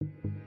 you